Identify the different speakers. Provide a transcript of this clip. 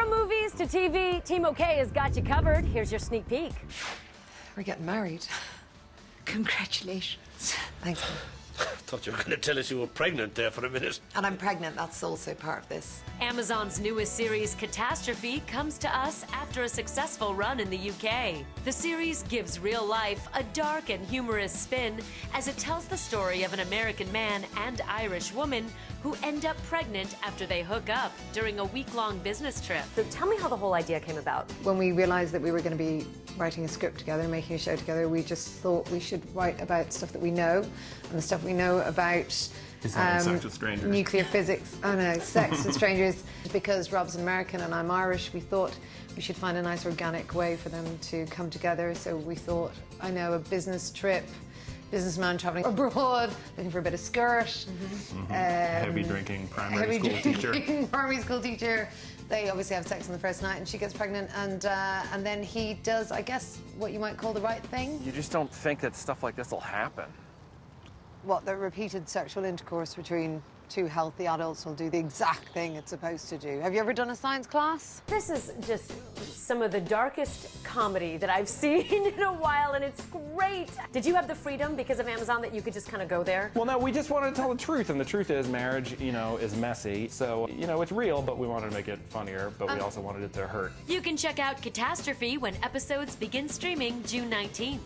Speaker 1: From movies to TV, Team OK has got you covered. Here's your sneak peek.
Speaker 2: We're getting married. Congratulations. Thanks.
Speaker 3: Thought you were going to tell us you were pregnant there for a minute.
Speaker 2: And I'm pregnant. That's also part of this.
Speaker 1: Amazon's newest series, Catastrophe, comes to us after a successful run in the UK. The series gives real life a dark and humorous spin as it tells the story of an American man and Irish woman who end up pregnant after they hook up during a week long business trip. So tell me how the whole idea came about.
Speaker 4: When we realised that we were going to be writing a script together, making a show together, we just thought we should write about stuff that we know and the stuff we know about
Speaker 5: um,
Speaker 4: nuclear physics. Oh no, sex with strangers. Because Rob's an American and I'm Irish, we thought we should find a nice organic way for them to come together. So we thought, I know, a business trip businessman traveling abroad, looking for a bit of skirt. Mm -hmm.
Speaker 5: Mm -hmm. um, heavy drinking primary
Speaker 4: heavy
Speaker 5: school
Speaker 4: drinking
Speaker 5: teacher.
Speaker 4: primary school teacher. They obviously have sex on the first night, and she gets pregnant, and uh, and then he does, I guess, what you might call the right thing.
Speaker 6: You just don't think that stuff like this will happen
Speaker 4: what the repeated sexual intercourse between two healthy adults will do the exact thing it's supposed to do. Have you ever done a science class?
Speaker 1: This is just some of the darkest comedy that I've seen in a while, and it's great. Did you have the freedom because of Amazon that you could just kind of go there?
Speaker 6: Well, no, we just wanted to tell the truth, and the truth is marriage, you know, is messy. So, you know, it's real, but we wanted to make it funnier, but um, we also wanted it to hurt.
Speaker 1: You can check out Catastrophe when episodes begin streaming June 19th.